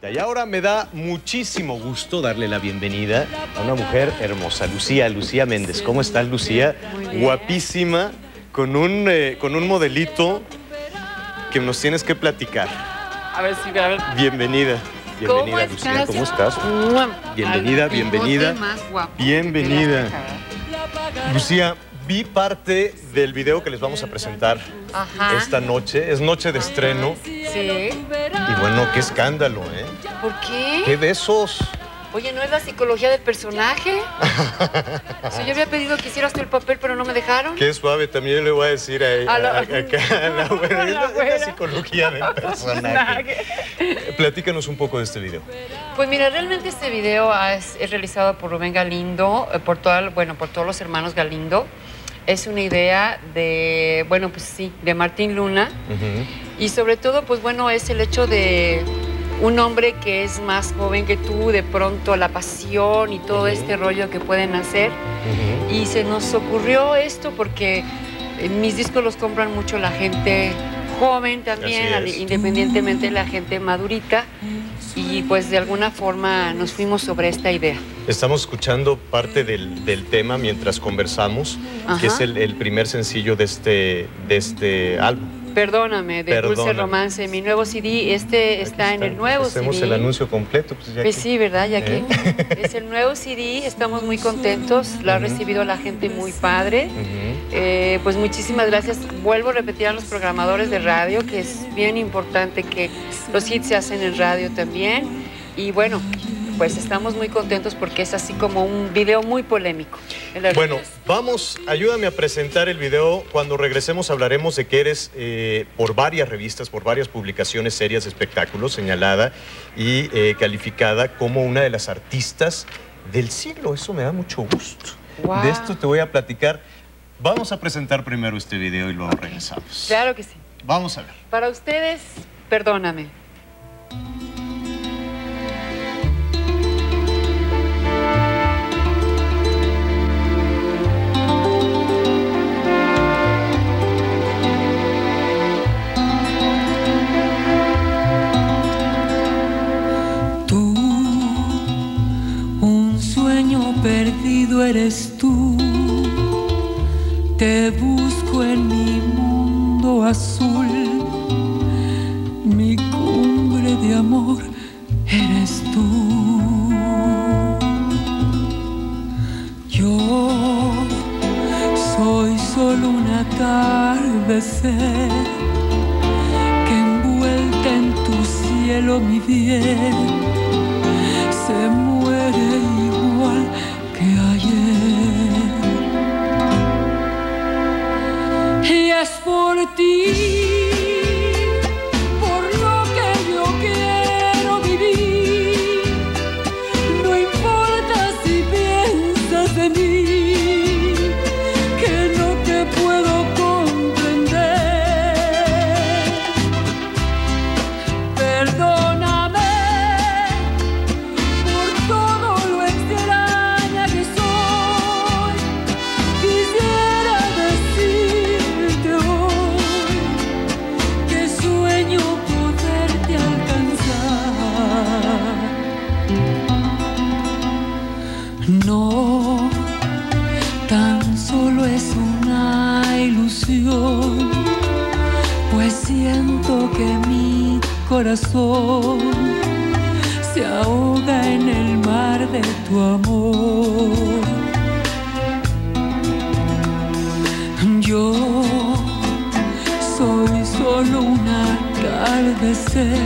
Y ahora me da muchísimo gusto darle la bienvenida a una mujer hermosa, Lucía, Lucía Méndez. ¿Cómo estás, Lucía? Guapísima, con un, eh, con un modelito que nos tienes que platicar. A ver si, a ver. Bienvenida. Bienvenida, Lucía. ¿Cómo estás? Bienvenida, bienvenida. Bienvenida. Lucía, vi parte del video que les vamos a presentar Ajá. esta noche. Es noche de estreno. Sí. Y bueno, qué escándalo, ¿eh? ¿Por qué? ¿Qué besos? Oye, ¿no es la psicología del personaje? O sea, yo había pedido que hicieras tú el papel, pero no me dejaron. Qué suave, también le voy a decir a la- a- acá, a la güera, A la es la- es la güera. psicología del personaje. Platícanos un poco de este video. Pues mira, realmente este video es, es realizado por Rubén Galindo, eh, por toda, bueno, por todos los hermanos Galindo. Es una idea de, bueno, pues sí, de Martín Luna. Y sobre todo, pues bueno, es el hecho de un hombre que es más joven que tú, de pronto la pasión y todo este rollo que pueden hacer. Y se nos ocurrió esto porque eh, mis discos los compran mucho la gente joven también, independientemente de la gente madurita. Y pues de alguna forma nos fuimos sobre esta idea. Estamos escuchando parte del, del tema mientras conversamos, que es el, el primer sencillo de este, de este álbum. Perdóname, de Dulce. Romance, mi nuevo CD, este está, en el nuevo Hacemos CD. el anuncio completo. Pues, ya Pues que- sí, ¿verdad? Ya que ¿Eh? es el nuevo CD, estamos muy contentos, lo ha recibido la gente muy padre. Eh, pues muchísimas gracias. Vuelvo a repetir a los programadores de radio que es bien importante que los hits se hacen en radio también. Y bueno, pues estamos muy contentos porque es así como un video muy polémico. Bueno, vamos, ayúdame a presentar el video. Cuando regresemos hablaremos de que eres eh, por varias revistas, por varias publicaciones serias espectáculos, señalada y eh, calificada como una de las artistas del siglo. Eso me da mucho gusto. De esto te voy a platicar. Vamos a presentar primero este video y luego regresamos. Claro que sí. Vamos a ver. Para ustedes, perdóname. Perdido eres tú. Te busco en mi mundo azul. Mi cumbre de amor eres tú. Yo soy solo un atardecer que envuelta en tu cielo mi bien se muere igual ti, No, tan solo es una ilusión, pues siento que mi corazón se ahoga en el mar de tu amor. Yo soy solo un atardecer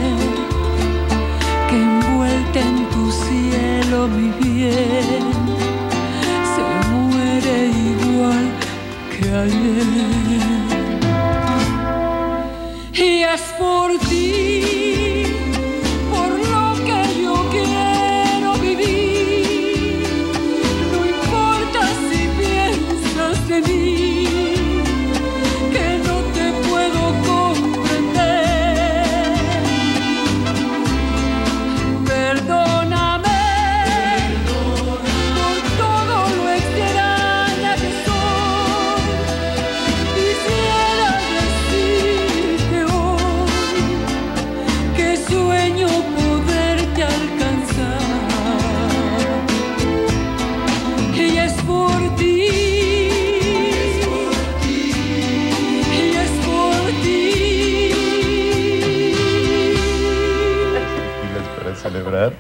que envuelta en tu cielo mi bien se muere igual que ayer. Y es por ti,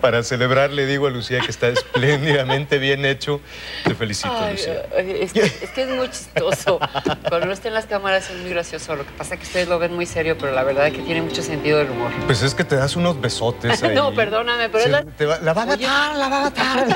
Para celebrar le digo a Lucía que está espléndidamente bien hecho. Te felicito, Ay, Lucía. es, que, es que es muy chistoso. Cuando no está en las cámaras es muy gracioso. Lo que pasa es que ustedes lo ven muy serio, pero la verdad es que tiene mucho sentido del humor. Pues es que te das unos besotes ahí. No, perdóname, pero es la- te va- la va a matar, la va a matar.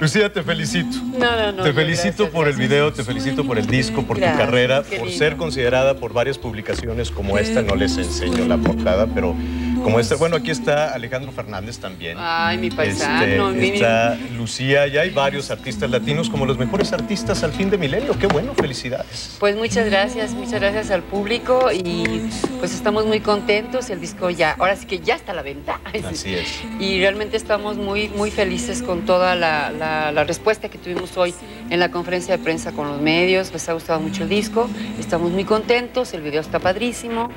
Lucía, te felicito. No, no, no. te felicito gracias, por el video, te felicito por el disco, por tu carrera, por ser considerada por varias publicaciones como esta. No les enseño la portada, pero como esta. Bueno, aquí está Alejandro Fernández también. Ay, mi paisano. Este, mi- mi- está Lucía, y hay varios artistas latinos como los mejores artistas al fin de milenio. Qué bueno, felicidades. Pues muchas gracias, muchas gracias al público y pues estamos muy contentos. El disco ya, ahora sí que ya está a la venta. Así es. Y realmente estamos muy, muy felices con toda la, la- la respuesta que tuvimos hoy en la conferencia de prensa con los medios. Les ha gustado mucho el disco, estamos muy contentos, el video está padrísimo.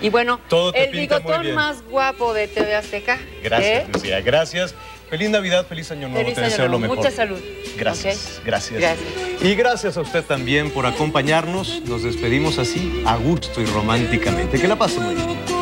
Y bueno, Todo el bigotón más guapo de TV Azteca. Gracias, ¿eh? Lucía. Gracias. Feliz Navidad, feliz Año Nuevo. Feliz Te año deseo lo mejor. Mucha salud. Gracias, gracias. Gracias. Y gracias a usted también por acompañarnos. Nos despedimos así, a gusto y románticamente. Que la pase muy bien.